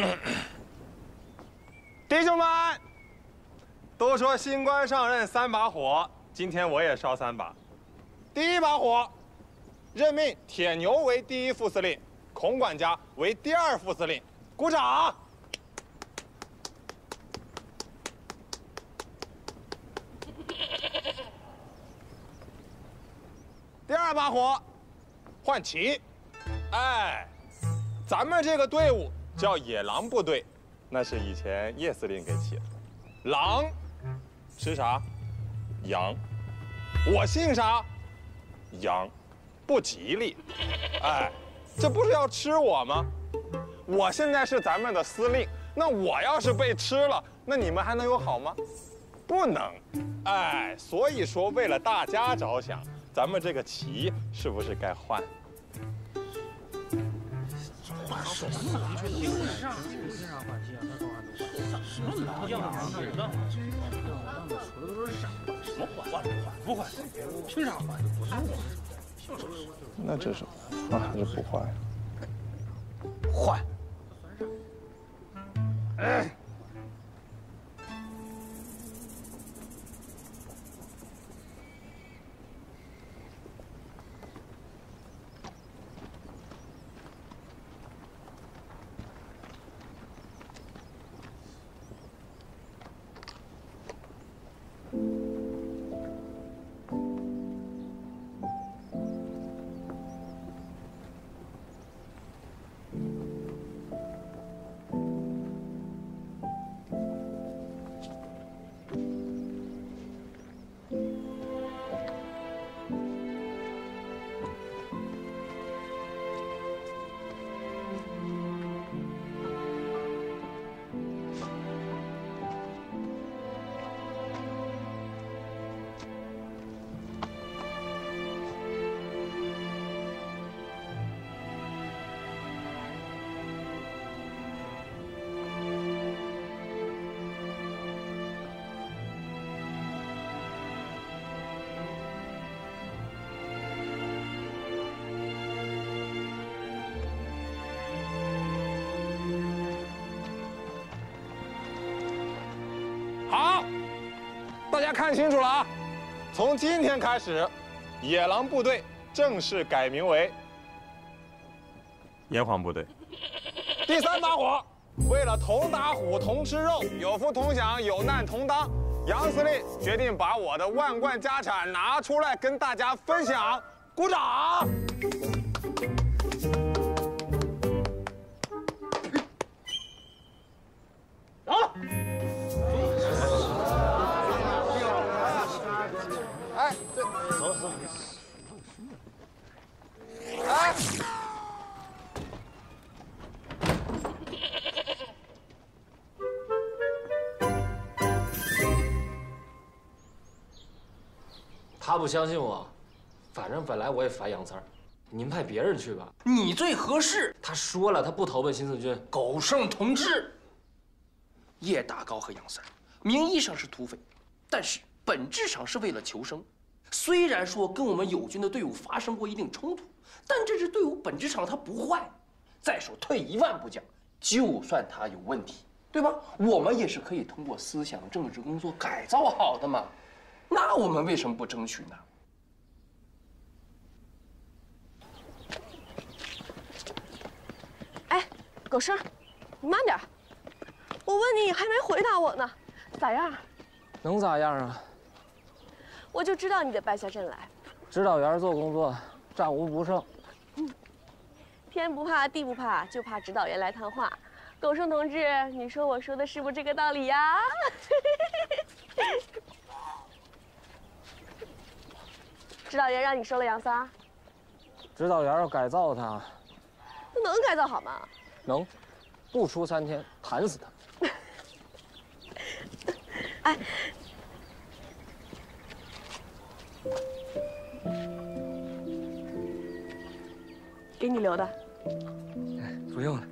弟兄们，都说新官上任三把火，今天我也烧三把。第一把火，任命铁牛为第一副司令，孔管家为第二副司令。鼓掌。第二把火，换旗。哎，咱们这个队伍叫野狼部队，那是以前叶司令给起的。狼吃啥？羊。我姓啥？羊，不吉利。哎，这不是要吃我吗？我现在是咱们的司令，那我要是被吃了，那你们还能有好吗？不能。哎，所以说为了大家着想。咱们这个旗是不是该换？换什么？凭啥？凭啥换旗啊？他说换都换。什么老样啊？说的都是傻话。什么换？换不换？不换。凭啥换？不是换。那这是换还是不换呀？换。哎。大家看清楚了啊！从今天开始，野狼部队正式改名为炎黄部队。第三把火，为了同打虎、同吃肉，有福同享，有难同当，杨司令决定把我的万贯家产拿出来跟大家分享。鼓掌！不相信我，反正本来我也烦杨三儿，您派别人去吧，你最合适。他说了，他不投奔新四军。狗剩同志，叶大高和杨三儿名义上是土匪，但是本质上是为了求生。虽然说跟我们友军的队伍发生过一定冲突，但这支队伍本质上它不坏。再说退一万步讲，就算他有问题，对吧？我们也是可以通过思想政治工作改造好的嘛。那我们为什么不争取呢？哎，狗剩，你慢点。我问你，你还没回答我呢，咋样？能咋样啊？我就知道你得败下阵来。指导员做工作，战无不胜。天不怕地不怕，就怕指导员来谈话。狗剩同志，你说我说的是不是这个道理呀？指导员让你收了杨三指导员要改造他，那能改造好吗？能，不出三天弹死他。哎，给你留的。不用了。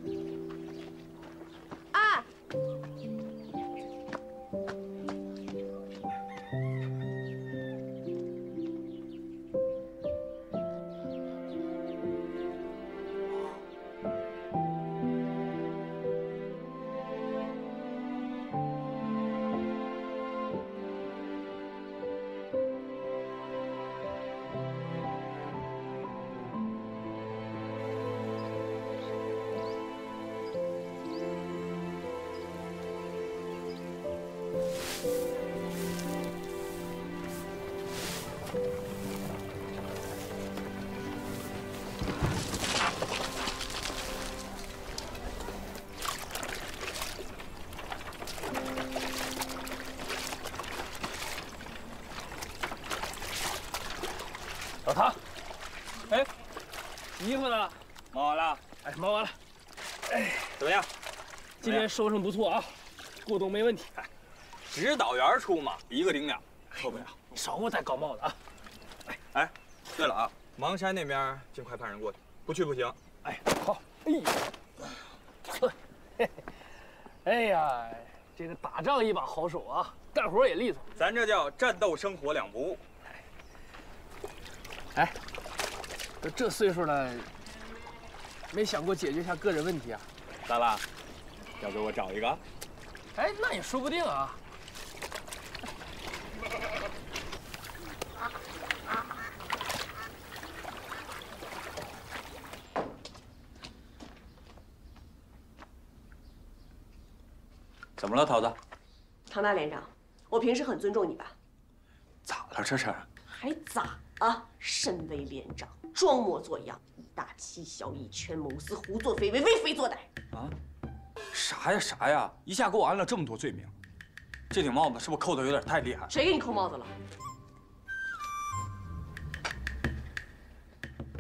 衣服呢？忙完了，哎，忙完了。哎，怎么样？今天收成不错啊，过冬没问题。指导员出马，一个顶俩，受不了。你少给我戴高帽子啊！哎哎，对了啊，芒山那边尽快派人过去，不去不行。哎，好。哎呀，哎呀，这个打仗一把好手啊，干活也利索。咱这叫战斗生活两不误。哎，都这岁数了，没想过解决一下个人问题啊？咋啦？要给我找一个？哎，那也说不定啊。怎么了，桃子？唐大连长，我平时很尊重你吧？咋了这是？还咋啊？身为连长，装模作样，以大欺小，以权谋私，胡作非为，为非作歹。啊？啥呀啥呀？一下给我安了这么多罪名，这顶帽子是不是扣的有点太厉害？谁给你扣帽子了？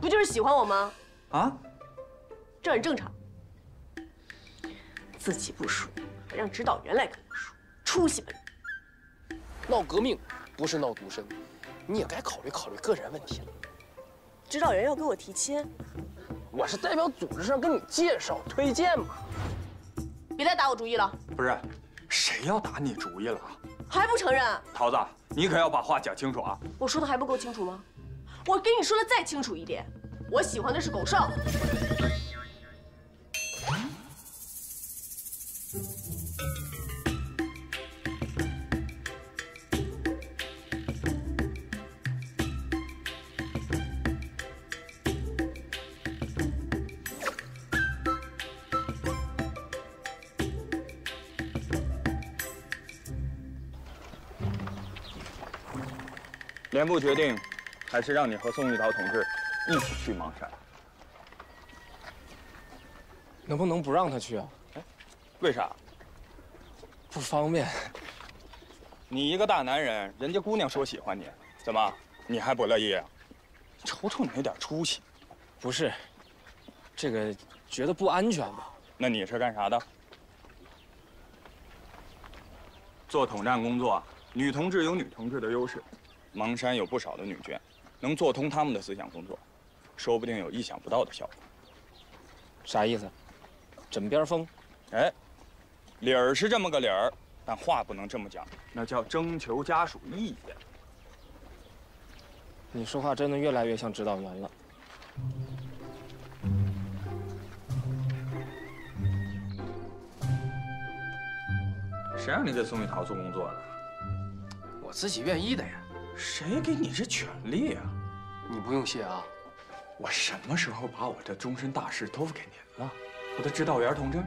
不就是喜欢我吗？啊？这很正常。自己不输，还让指导员来跟我说，出息吧你！闹革命不是闹独身，你也该考虑考虑个人问题了。指导员要给我提亲，我是代表组织上跟你介绍推荐嘛。别再打我主意了。不是，谁要打你主意了？还不承认？桃子，你可要把话讲清楚啊！我说的还不够清楚吗？我跟你说的再清楚一点，我喜欢的是狗剩。连部决定，还是让你和宋玉涛同志一起去芒山。能不能不让他去啊？为啥？不方便。你一个大男人，人家姑娘说喜欢你，怎么你还不乐意啊？瞅瞅你那点出息。不是，这个觉得不安全吧？那你是干啥的？做统战工作，女同志有女同志的优势。邙山有不少的女眷，能做通他们的思想工作，说不定有意想不到的效果。啥意思？枕边风？哎，理儿是这么个理儿，但话不能这么讲，那叫征求家属意见。你说话真的越来越像指导员了。谁让你给宋玉桃做工作的？我自己愿意的呀。谁给你这权利啊？你不用谢啊。我什么时候把我的终身大事托付给您了？我的指导员同志，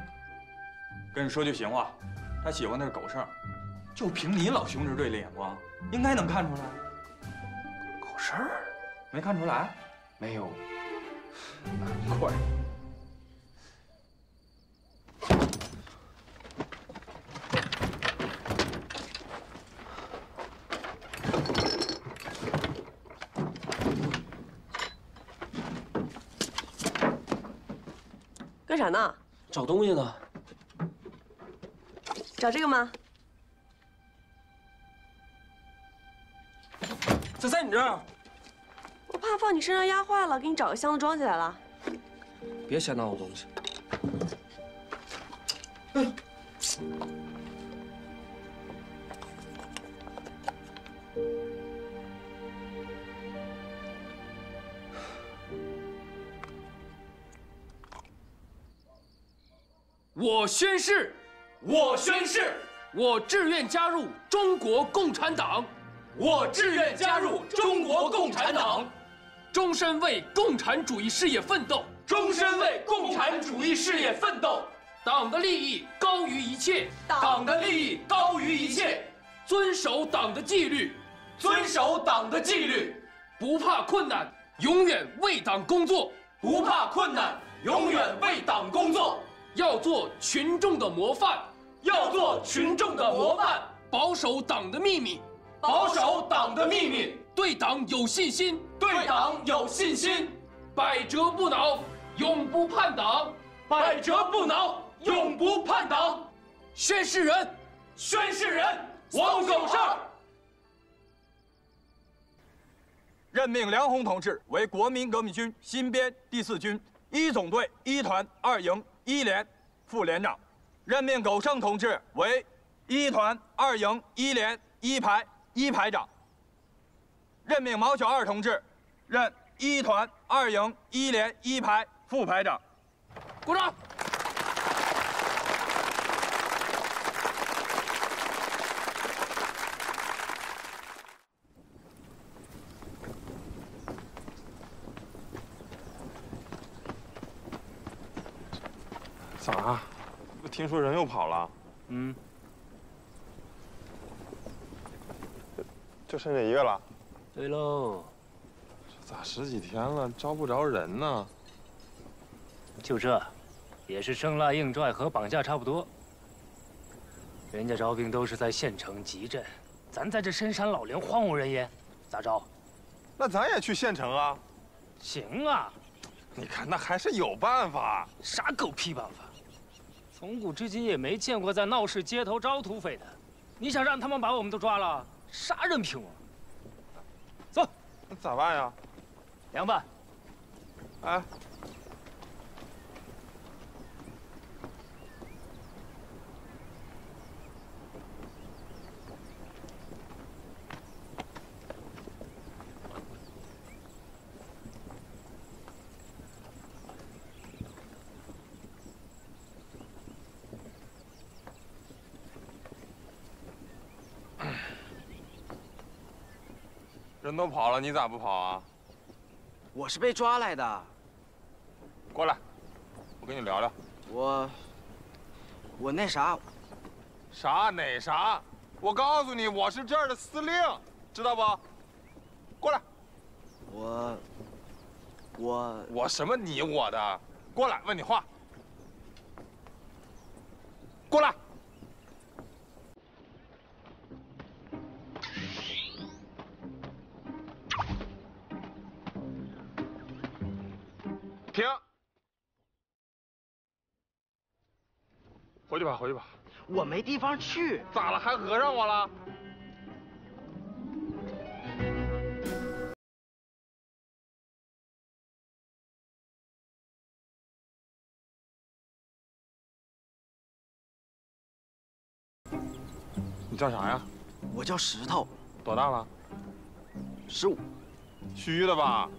跟你说句闲话，他喜欢的是狗剩，就凭你老兄弟锐利眼光，应该能看出来。狗剩儿没看出来？没有。难 怪。啥呢？找东西呢。找这个吗？咋在你这儿。我怕放你身上压坏了，给你找个箱子装起来了。别瞎拿我东西。我宣誓，我宣誓，我志愿加入中国共产党，我志愿加入中国共产党，终身为共产主义事业奋斗，终身为共产主义事业奋斗。党的利益高于一切，党的利益高于一切，遵守党的纪律，遵守党的纪律，不怕困难，永远为党工作，不怕困难，永远为党工作。要做群众的模范，要做群众的模范，保守党的秘密，保守党的秘密，对党有信心，对党有信心，百折不挠，永不叛党。百折不挠，永不叛党。宣誓人，宣誓人，王狗剩。任命梁红同志为国民革命军新编第四军一总队一团二营一连副连长，任命苟胜同志为一团二营一连一排一排长，任命毛小二同志任一团二营一连一排副排长。鼓掌。咋？听说人又跑了？嗯，就剩这一个了？对喽，这咋十几天了招不着人呢？就这，也是生拉硬拽和绑架差不多。人家招兵都是在县城集镇，咱在这深山老林荒无人烟，咋招？那咱也去县城啊？行啊，你看那还是有办法。啥狗屁办法？从古至今也没见过在闹市街头招土匪的。你想让他们把我们都抓了，啥人品啊？走，那咋办呀？凉拌。哎，人都跑了，你咋不跑啊？我是被抓来的，过来，我跟你聊聊。我我那啥，啥哪啥？我告诉你，我是这儿的司令，知道不？过来，我我我什么你我的？过来，问你话。过来。去吧，回去吧。我没地方去，咋了？还讹上我了？你叫啥呀？我叫石头，多大了？十五。虚的吧？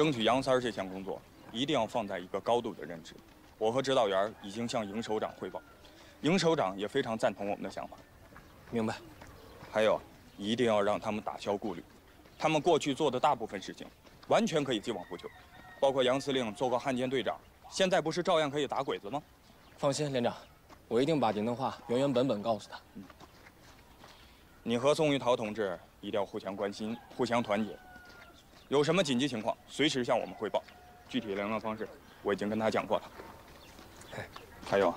争取杨三儿这项工作，一定要放在一个高度的认知。我和指导员已经向营首长汇报，营首长也非常赞同我们的想法。明白。还有，一定要让他们打消顾虑。他们过去做的大部分事情，完全可以既往不咎，包括杨司令做过汉奸队长，现在不是照样可以打鬼子吗？放心，连长，我一定把您的话原原本本告诉他。嗯你和宋玉桃同志一定要互相关心，互相团结。有什么紧急情况，随时向我们汇报。具体联络方式，我已经跟他讲过了。还有，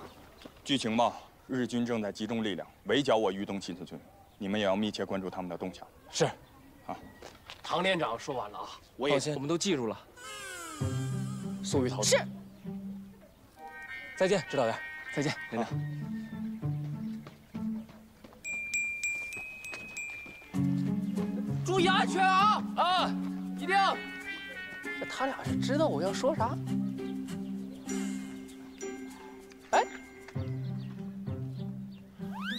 据情报，日军正在集中力量围剿我豫东新四军，你们也要密切关注他们的动向。是。啊，唐连长说完了啊，我也我们都记住了。宋玉桃是。再见，指导员。再见，连长。注意安全啊！啊，一定。这他俩是知道我要说啥？哎，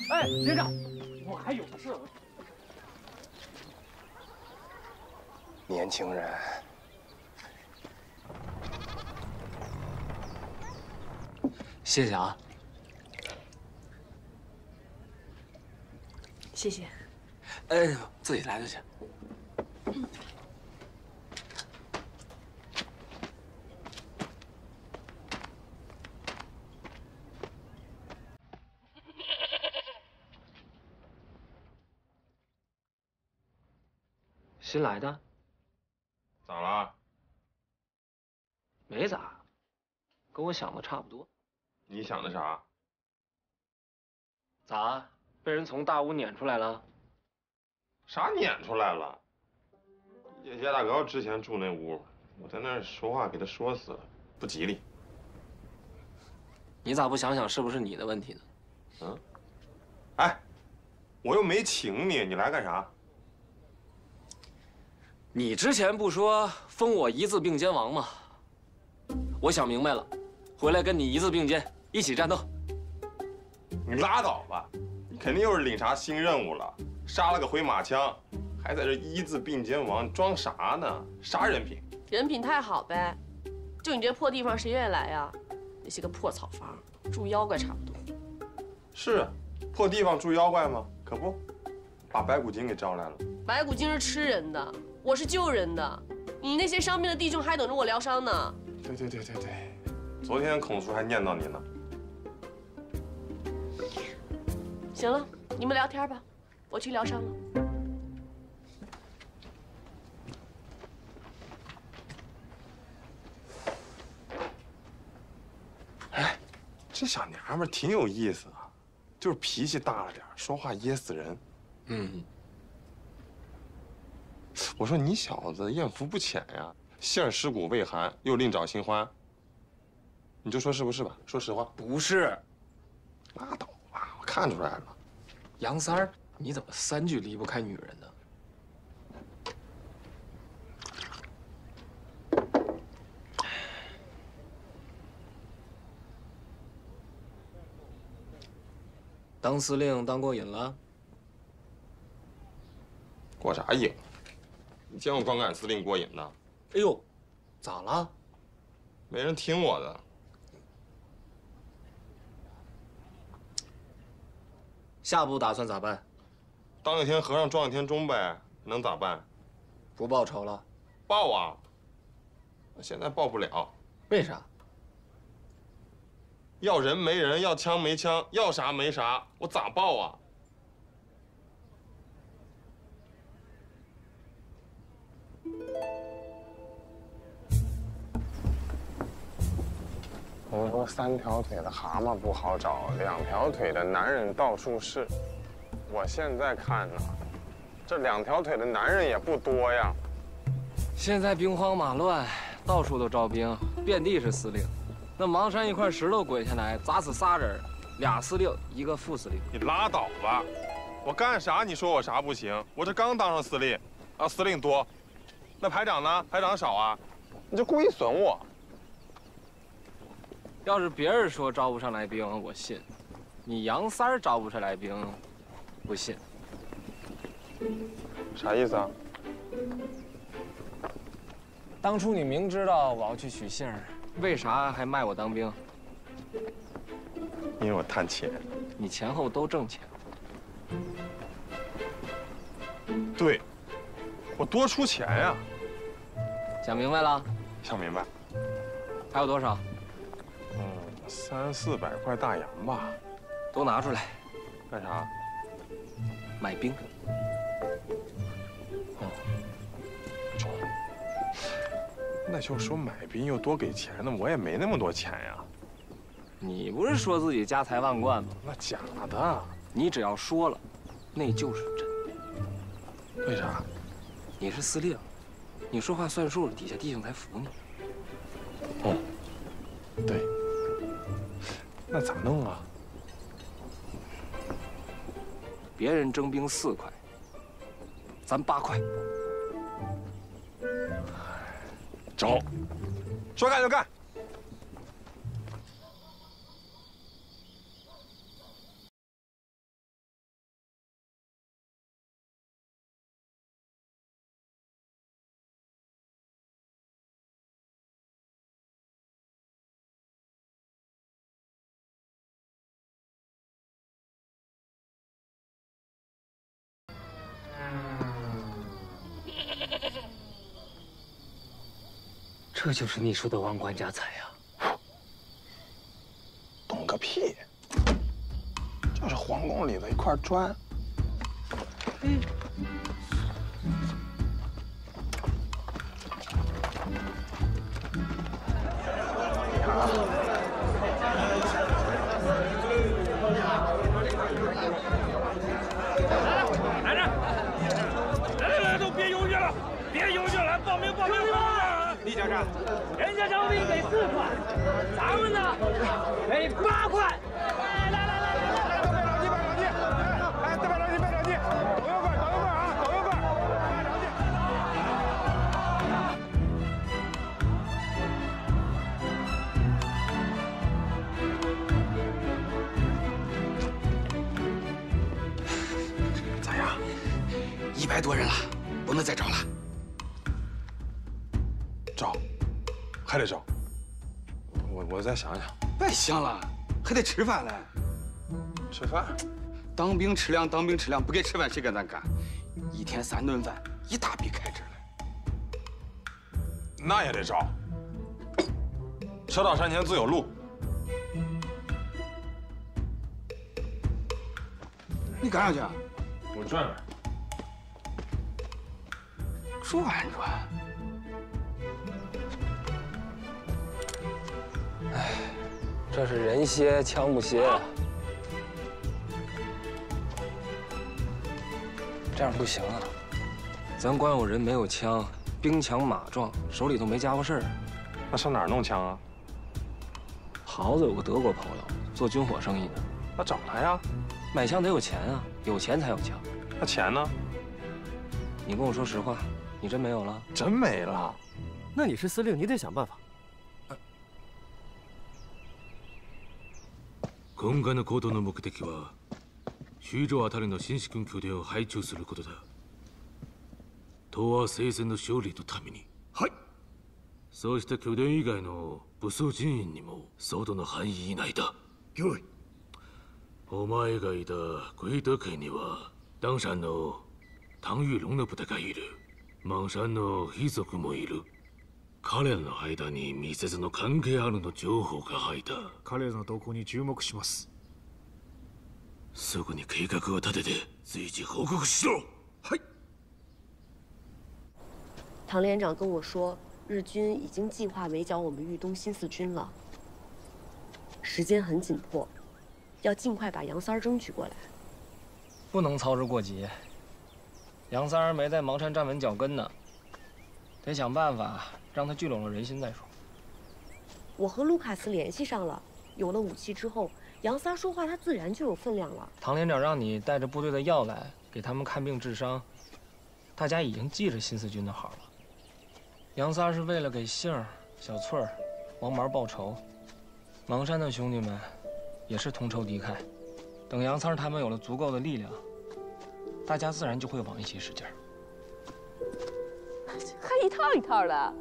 哎，连长，我还有事。年轻人，谢谢啊。谢谢。哎，自己来就行。来的？咋了？没咋，跟我想的差不多。你想的啥？咋？被人从大屋撵出来了？啥撵出来了？叶叶大高之前住那屋，我在那儿说话给他说死了，不吉利。你咋不想想是不是你的问题呢？嗯？哎，我又没请你，你来干啥？你之前不说封我一字并肩王吗？我想明白了，回来跟你一字并肩，一起战斗。你拉倒吧，你肯定又是领啥新任务了，杀了个回马枪，还在这一字并肩王，装啥呢？啥人品？人品太好呗，就你这破地方，谁愿意来呀？那些个破草房，住妖怪差不多。是，破地方住妖怪吗？可不，把白骨精给招来了。白骨精是吃人的，我是救人的。你那些伤病的弟兄还等着我疗伤呢。对对对对对，昨天孔叔还念叨你呢。行了，你们聊天吧，我去疗伤了。哎，这小娘们挺有意思啊，就是脾气大了点，说话噎死人。嗯。我说你小子艳福不浅呀，现尸骨未寒，又另找新欢。你就说是不是吧？说实话。不是。拉倒吧，我看出来了。杨三儿，你怎么三句离不开女人呢？当司令当过瘾了？过啥瘾？你见过光杆司令过瘾的？哎呦，咋了？没人听我的。下步打算咋办？当一天和尚撞一天钟呗，能咋办？不报仇了？报啊！现在报不了。为啥？要人没人，要枪没枪，要啥没啥，我咋报啊？我说三条腿的蛤蟆不好找，两条腿的男人到处是。我现在看呢，这两条腿的男人也不多呀。现在兵荒马乱，到处都招兵，遍地是司令。那邙山一块石头滚下来，砸死仨人，俩司令，一个副司令。你拉倒吧！我干啥？你说我啥不行？我这刚当上司令，啊，司令多，那排长呢？排长少啊？你就故意损我。要是别人说招不上来兵，我信；你杨三儿招不上来兵，不信。啥意思啊？当初你明知道我要去取信儿，为啥还卖我当兵？因为我贪钱。你前后都挣钱。对，我多出钱呀。想明白了？想明白。还有多少？三四百块大洋吧，都拿出来，干啥？买兵。哦，中。那就说买兵又多给钱，呢我也没那么多钱呀。你不是说自己家财万贯吗？那假的。你只要说了，那就是真。为啥？你是司令，你说话算数，底下弟兄才服你。咋弄啊？别人征兵四块，咱八块。走，说干就干。这就是你说的王冠家财呀？懂个屁！就是皇宫里的一块砖。来百多人了，不能再找了。找，还得找。我我再想想。别想了，还得吃饭嘞。吃饭？当兵吃粮，当兵吃粮，不给吃饭谁跟咱干？一天三顿饭，一大笔开支嘞。那也得找。车到山前自有路。你干啥去啊？我转转。转转。这是人歇枪不歇啊！这样不行啊！咱光有人没有枪，兵强马壮，手里头没家伙事儿。那上哪儿弄枪啊？豪子有个德国朋友，做军火生意的。那找他呀。买枪得有钱啊，有钱才有枪。那钱呢？你跟我说实话，你真没有了？真没了。那你是司令，你得想办法。今回の行動の目的は修上あたりの新士軍拠点を配置することだ東亜聖戦の勝利のためにはいそうした拠点以外の武装人員にも相当の範囲以内だよいお前がいた鬼德県には唐山の唐玉龍の部隊がいる邙山の遺族もいる。彼らの間に密接の関係あるの情報が入った。彼らの動向に注目します。すぐに計画を立てて随時報告しろ。はい。唐连长跟我说，日军已经计划围剿我们豫东新四军了，时间很紧迫，要尽快把杨三儿争取过来。不能操之过急。杨三儿没在芒山站稳脚跟呢，得想办法让他聚拢了人心再说。我和卢卡斯联系上了，有了武器之后，杨三儿说话他自然就有分量了。唐连长让你带着部队的药来给他们看病治伤，大家已经记着新四军的好了。杨三儿是为了给杏儿、小翠儿、王毛报仇，芒山的兄弟们也是同仇敌忾。等杨三儿他们有了足够的力量，大家自然就会往一起使劲儿。还一套一套的。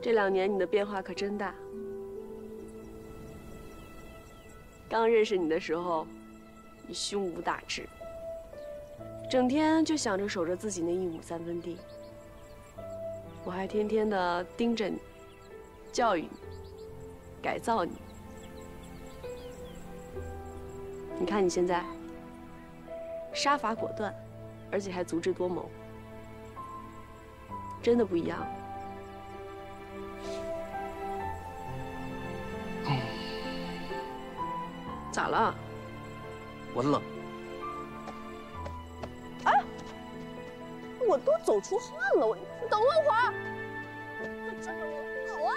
这两年你的变化可真大。刚认识你的时候，你胸无大志，整天就想着守着自己那一亩三分地。我还天天的盯着你，教育你，改造你。你看你现在，杀伐果断，而且还足智多谋，真的不一样。咋了？我冷。啊！我都走出汗了，我你等我会儿。这这么好啊！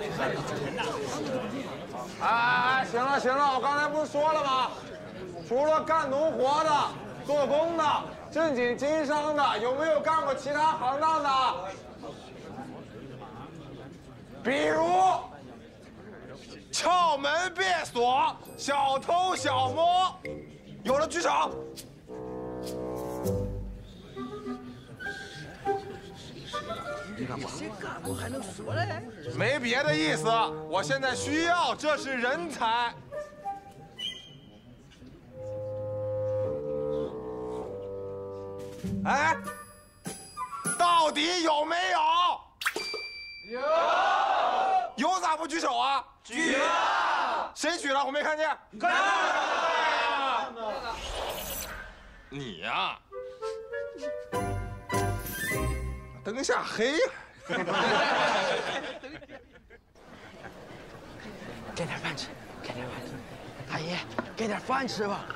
哎哎哎，行了行了，我刚才不是说了吗？除了干农活的、做工的、正经经商的，有没有干过其他行当的？比如撬门别锁、小偷小摸，有了举手。你干部？谁干部还能说嘞？没别的意思，我现在需要这是人才。哎，到底有没有？有。有咋不举手啊？举了。谁举了？我没看见。看到了。你呀，灯下黑。给点饭吃，给点饭吃。阿姨，给点饭吃吧。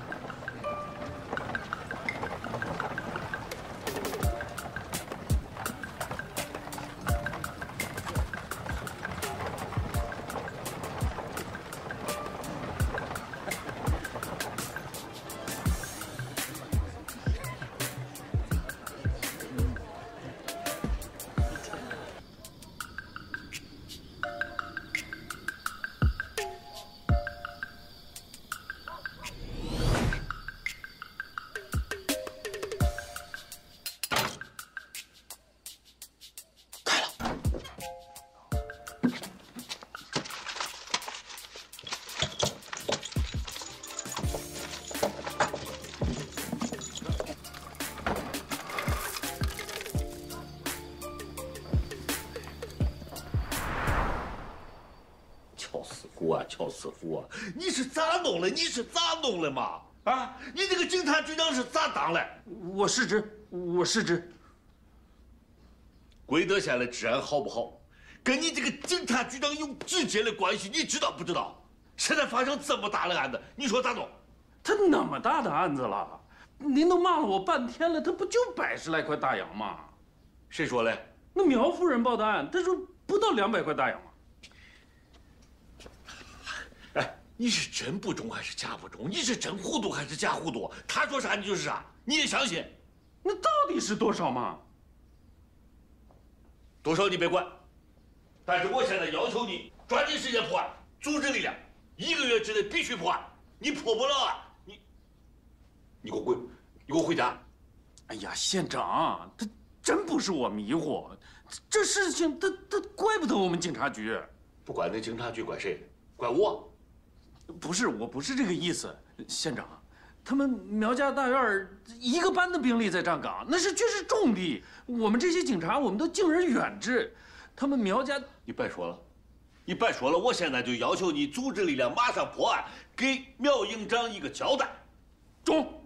乔师傅啊，你是咋弄的？你是咋弄的嘛？啊，你这个警察局长是咋当的？我失职，我失职。贵德县的治安好不好，跟你这个警察局长有直接的关系，你知道不知道？现在发生这么大的案子，你说咋弄？他那么大的案子了，您都骂了我半天了，他不就百十来块大洋吗？谁说的？那苗夫人报的案，他说不到两百块大洋。你是真不忠还是假不忠？你是真糊涂还是假糊涂？他说啥你就是啥，你也相信？那到底是多少嘛？多少你别管，但是我现在要求你抓紧时间破案，组织力量，一个月之内必须破案。你破不了案，你你给我滚，你给我回家。哎呀，县长，他真不是我迷糊，这事情他他怪不得我们警察局。不管那警察局，怪谁？怪我。不是，我不是这个意思，县长，他们苗家大院一个班的兵力在站岗，那是军事重地。我们这些警察，我们都敬而远之。他们苗家，你别说了，你别说了，我现在就要求你组织力量，马上破案，给苗营长一个交代。中，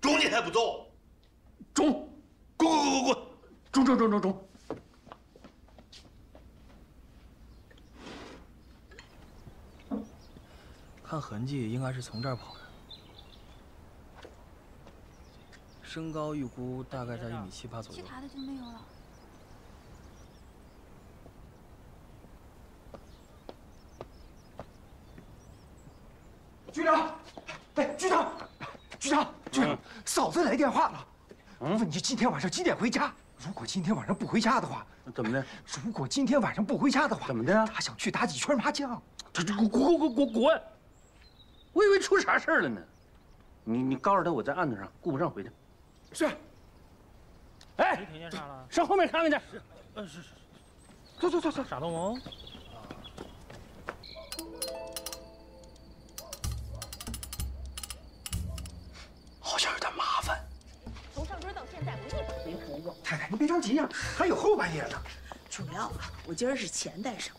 中，你还不走？中，滚滚滚滚滚，中中中中中。看痕迹，应该是从这儿跑的。身高预估大概在一米七八左右。其他的就没有了。局长，哎，局长，局长，局长，嫂子来电话了，问你今天晚上几点回家？如果今天晚上不回家的话，怎么的？如果今天晚上不回家的话，怎么的？他想去打几圈麻将。这这滚滚滚滚滚！我以为出啥事儿了呢，你你告诉他我在案子上，顾不上回去。是。哎，听见啥了？上后面看看去。是，嗯是是。走走走走，傻东龙。好像有点麻烦。从上桌到现在，我一把没服过。太太，您别着急呀，还有后半夜呢。主要啊，我今儿是钱带上。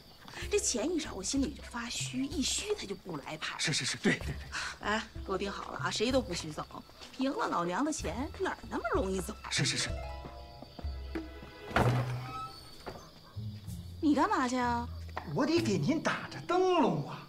这钱一少，我心里就发虚，一虚他就不来牌。是是是，对对对。哎，给我听好了啊，谁都不许走。赢了老娘的钱，哪那么容易走？是是是。你干嘛去啊？我得给您打着灯笼啊。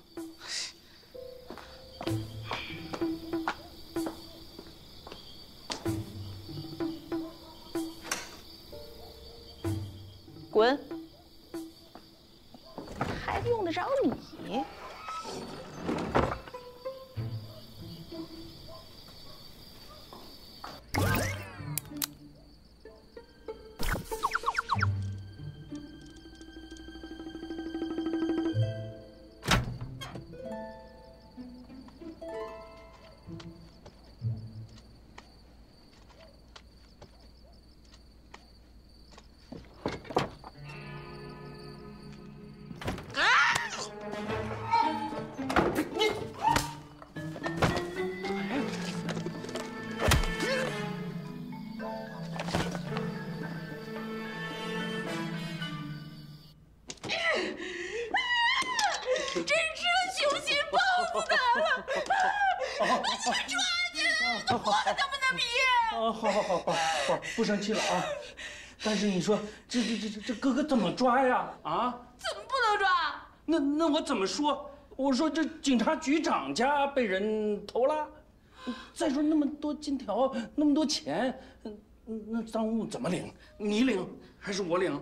好好好，能不能皮？啊，好好好好好，不生气了啊。但是你说这这这这这哥哥怎么抓呀？啊？怎么不能抓？那那我怎么说？我说这警察局长家被人偷了。再说那么多金条，那么多钱，那那赃物怎么领？你领还是我领？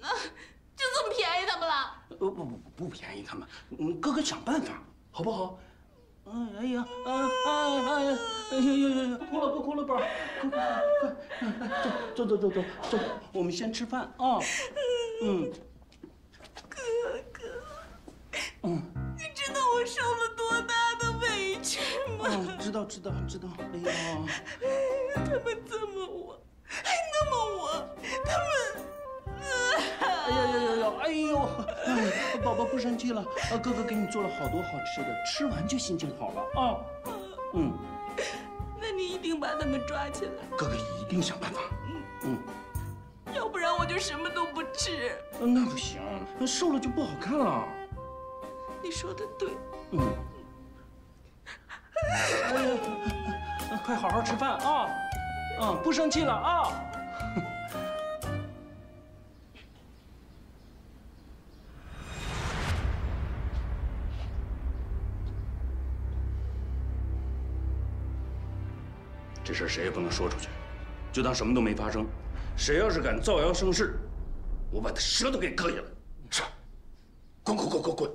那就这么便宜他们了？呃不不不便宜他们，嗯，哥哥想办法，好不好？嗯，哎呀，啊啊啊！哎呀呀呀！哭了不哭了，宝儿，快快快，走走走走走走，我们先吃饭啊。嗯。哥哥，嗯，你知道我受了多大的委屈吗？知道知道知道。哎呀，他们这么我，还那么我，他们。哎呀呀呀呀！哎呦，宝宝不生气了。啊，哥哥给你做了好多好吃的，吃完就心情好了啊。嗯，那你一定把他们抓起来。哥哥一定想办法。嗯嗯，要不然我就什么都不吃。那不行，那瘦了就不好看了。你说的对。嗯。哎呀，快好好吃饭啊！嗯，不生气了啊。这事谁也不能说出去，就当什么都没发生。谁要是敢造谣生事，我把他舌头给割下来。是，滚滚滚滚滚！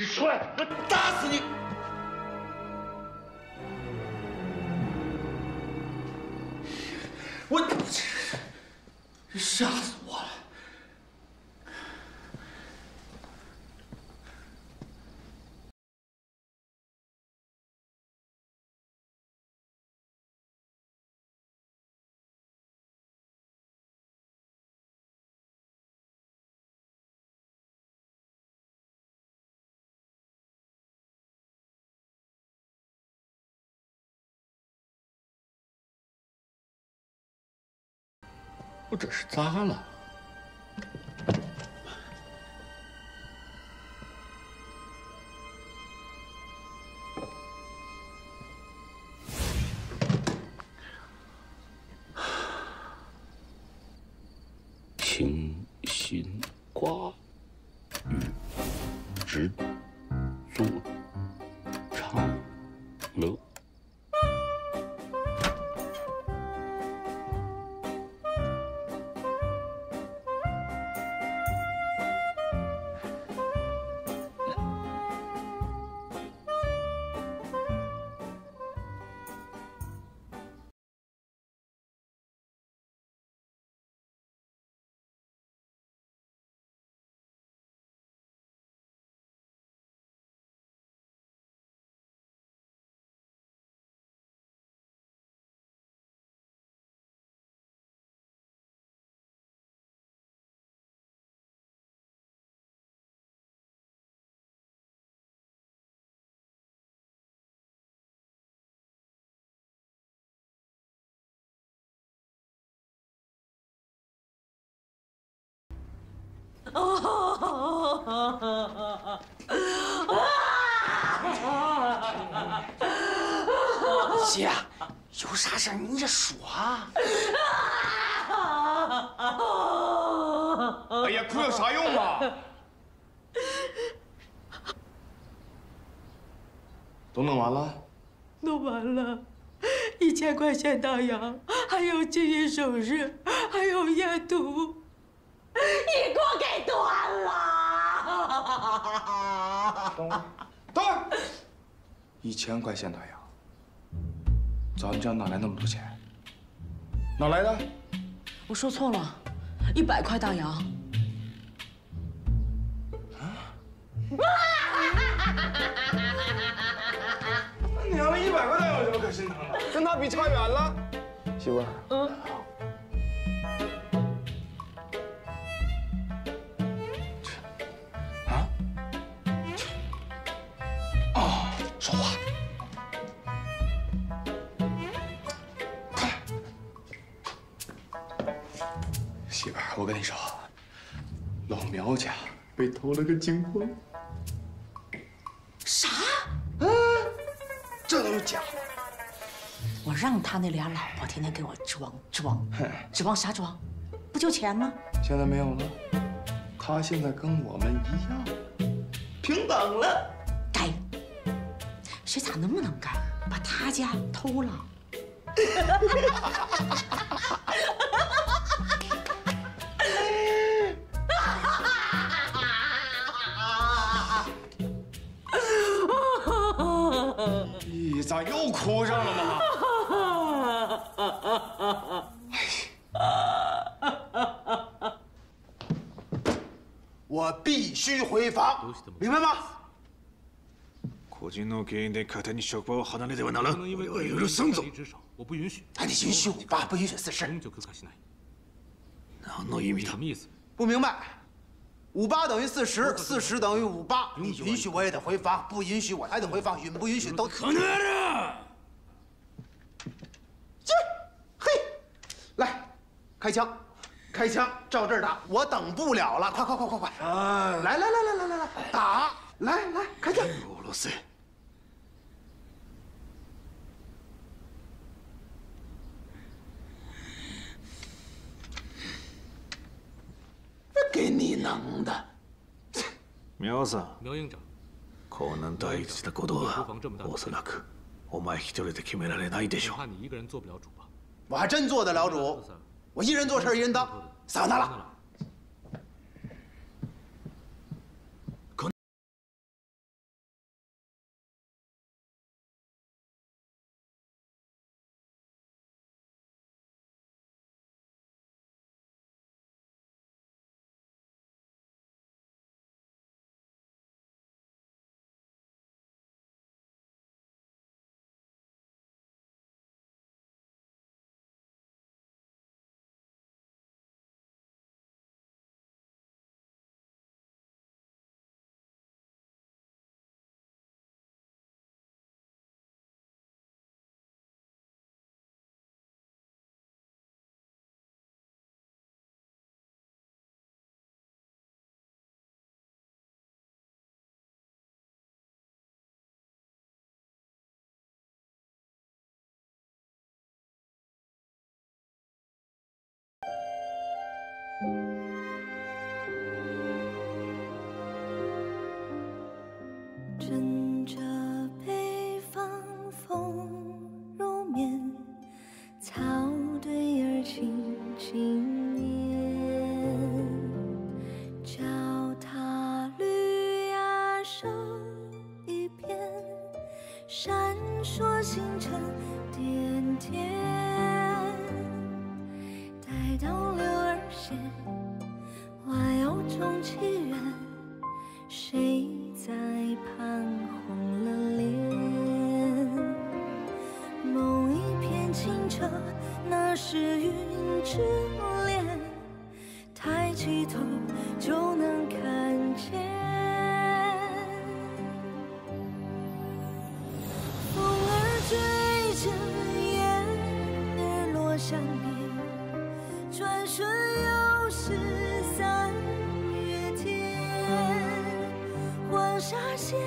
你出来！我打死你！我吓死我这是咋了？姐，有啥事儿你这说啊。哎呀，哭有啥用啊？都弄完了？弄完了，一千块钱大洋，还有金银首饰，还有烟土，你给我给断了！等会儿，一千块现大洋，咱们家哪来那么多钱？哪来的？我说错了，一百块大洋。娘的，一百块大洋有什么可心疼的？跟他比差远了。媳妇儿，嗯，跟你说，老苗家被偷了个精光。啥？嗯，这都是假的。我让他那俩老婆天天给我装装，指望啥装？不就钱吗？现在没有了，他现在跟我们一样，平等了。该，谁咋那么能干，把他家偷了？咋又哭上了呢？我必须回房，明白吗？個人の原因で勝手に職場を離れてはならん。我は許さんぞ。我不允许。哎，你允许五八，不允许四十。何の意味だ？什么意思？不明白。 五八等于四十，四十等于五八。你允许我也得回房，不允许我还得回房，允不允许都。可能啊。这，嘿，来，开枪，开枪，照这儿打，我等不了了，快快快快快！啊！来来来来来来来，打！来来，开枪！俄罗斯。给你弄的。苗さん。苗营长。こんな大事なことはおそらくお前一人で決められないでしょう。怕你一个人做不了主吧？我还真做得了主，我一人做事一人当，撒他了。 枕下陷